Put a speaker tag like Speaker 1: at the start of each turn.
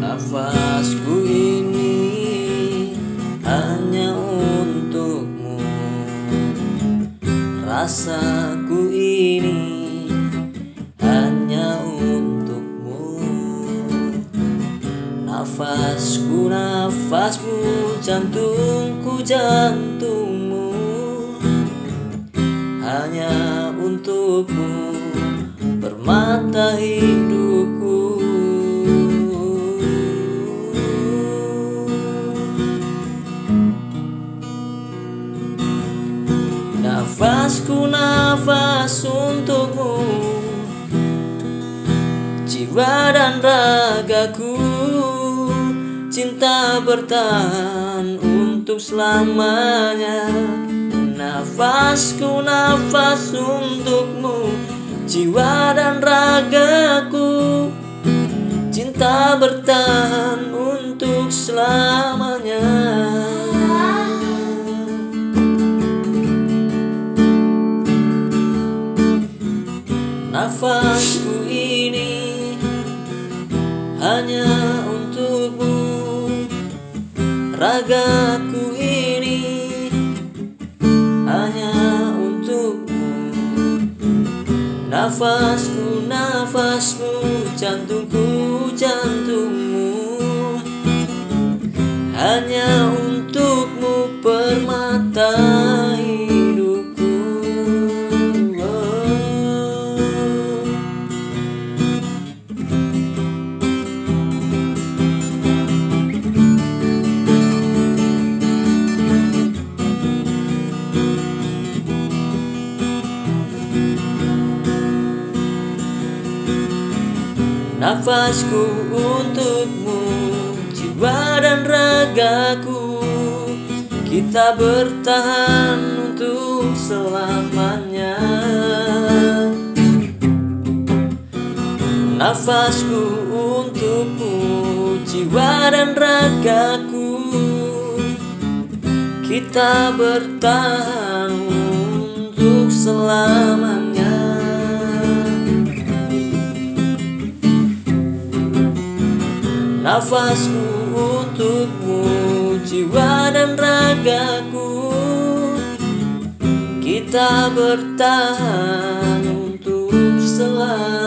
Speaker 1: Nafasku ini hanya untukmu. Rasaku Nafasku nafasmu jantungku jantungmu. Hanya untukmu permata hidupku. Nafasku nafas untukmu. Jiwa dan ragaku Cinta bertahan untuk selamanya. Nafasku nafas untukmu Jiwa dan ragaku. Cinta bertahan untuk selamanya. Nafasku ini hanya untukmu Ragaku ini hanya untukmu. Nafasku, nafasmu, jantungku, jantungmu. Hanya untukmu Nafasku untukmu Jiwa dan ragaku. Kita bertahan untuk selamanya. Nafasku untukmu Jiwa dan ragaku. Kita bertahan untuk selamanya Nafasku untukmu Jiwa dan ragaku. Kita bertahan untuk selalu